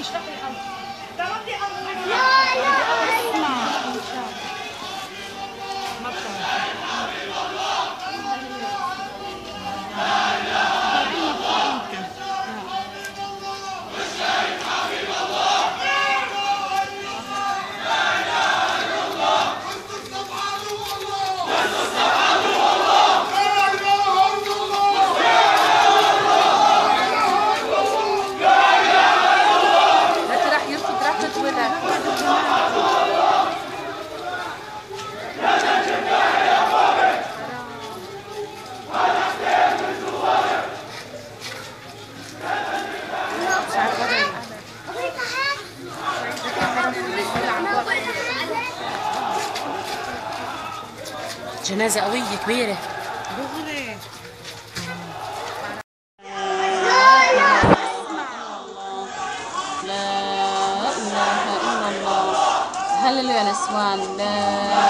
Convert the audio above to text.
مش داخل الأرض ضربتي أرض جنازة قوية كبيرة. لا إله إلا الله. نسوان. لا